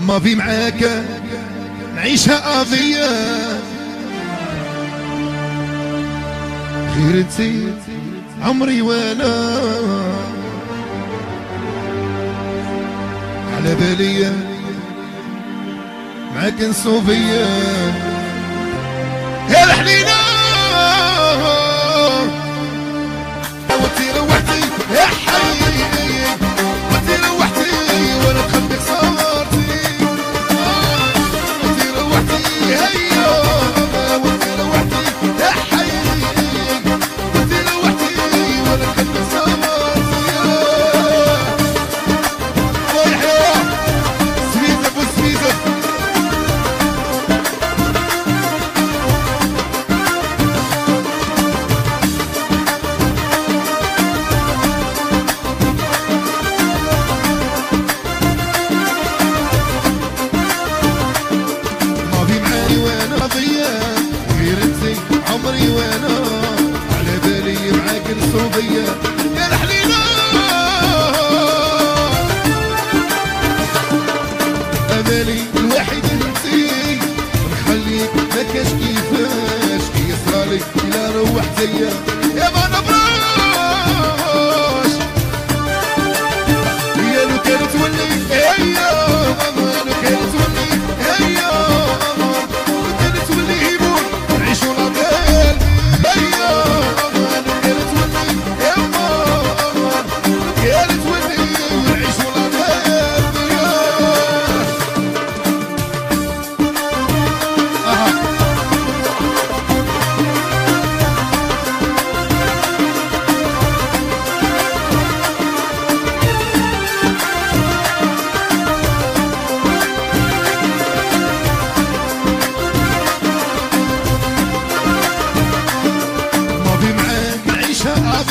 ما في معاك نعيشها قضية غير انتي عمري وأنا. على بالي معاك نصوفية معاك الصوبية يا الحليلة أمالي الواحد انتي نخليك ما كاش كيفاش. يصرالي الا روحت زيا يا ما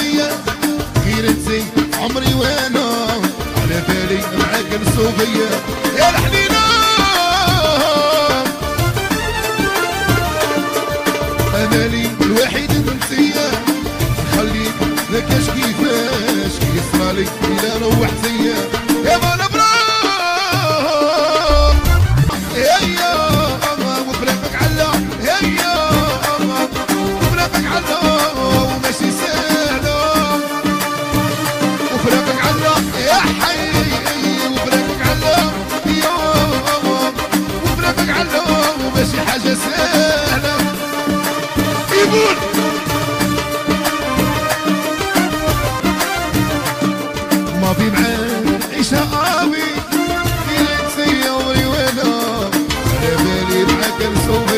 نعيشها قضية غير انتي عمري وأنا على بالي معاك الصوفية يا الحنينة أمالي الوحيد انتي خليك لكاش كيفاش؟ يصرالي إلى يا شي حاجة سهله يقول. ما في معاك عيش قاوي كي ننسى يوري وأنا. على بالي معاك نصوب